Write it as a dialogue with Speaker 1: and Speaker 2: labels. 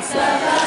Speaker 1: guys.